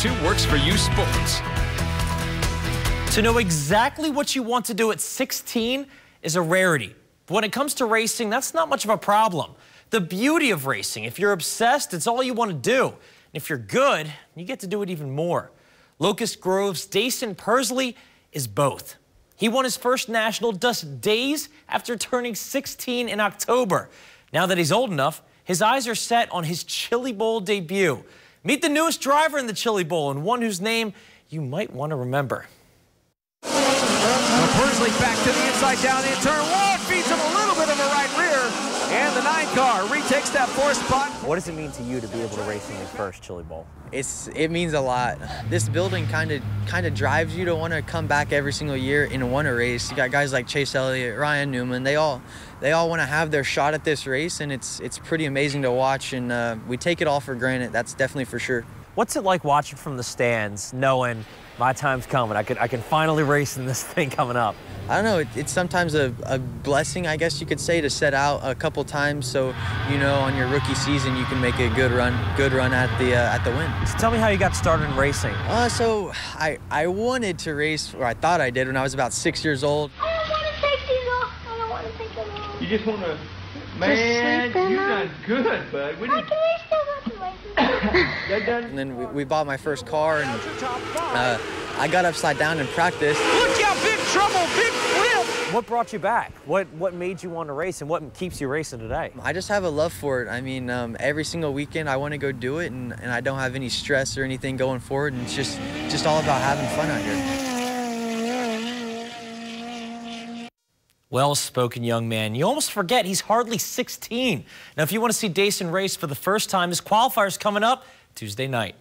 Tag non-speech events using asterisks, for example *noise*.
Two Works for You Sports. To know exactly what you want to do at 16 is a rarity. But when it comes to racing, that's not much of a problem. The beauty of racing, if you're obsessed, it's all you want to do. And if you're good, you get to do it even more. Locust Grove's Daison Pursley is both. He won his first national just days after turning 16 in October. Now that he's old enough, his eyes are set on his Chili Bowl debut. Meet the newest driver in the Chili Bowl and one whose name you might want to remember. Pursley back to the inside down in turn one, feeds him a little bit of a right rear. And the nine car retakes that fourth spot. What does it mean to you to be able to race in your first Chili Bowl? It's it means a lot. This building kind of kind of drives you to want to come back every single year and want to race. You got guys like Chase Elliott, Ryan Newman. They all they all want to have their shot at this race, and it's it's pretty amazing to watch. And uh, we take it all for granted. That's definitely for sure. What's it like watching from the stands, knowing my time's coming. I can I can finally race in this *laughs* thing coming up. I don't know. It, it's sometimes a, a, blessing, I guess you could say, to set out a couple times so you know on your rookie season you can make a good run, good run at the uh, at the win. So tell me how you got started in racing. Uh, so I I wanted to race, or I thought I did when I was about six years old. I don't want to take these off. I don't want to take them off. You just want to. Man, you done good, bud. We didn't *laughs* and then we, we, bought my first car, and uh, I got upside down in practice. Look out, big trouble, big flip! What brought you back? What what made you want to race, and what keeps you racing today? I just have a love for it. I mean, um, every single weekend I want to go do it, and, and I don't have any stress or anything going forward, and it's just just all about having fun out here. Well-spoken young man. You almost forget he's hardly 16. Now, if you want to see Daison race for the first time, his qualifiers coming up Tuesday night.